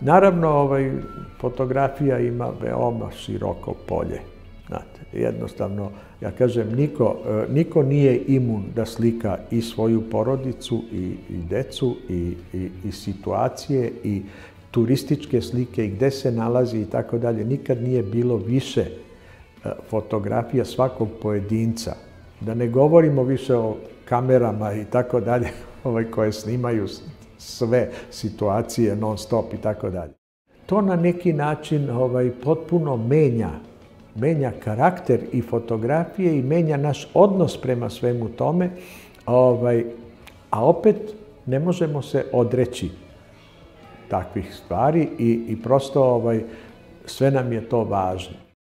Naravno, ovaj, fotografija ima veoma široko polje. Znate, jednostavno, ja kažem, niko, e, niko nije imun da slika i svoju porodicu i, i decu i, i, i situacije i turističke slike i gde se nalazi i tako dalje. Nikad nije bilo više e, fotografija svakog pojedinca. Da ne govorimo više o kamerama i tako dalje, ovaj, koje snimaju sve situacije non stop i tako dalje. To na neki način ovaj, potpuno menja menja karakter i fotografije i menja naš odnos prema svemu tome, ovaj, a opet ne možemo se odreći takvih stvari i, i prosto ovaj, sve nam je to važno.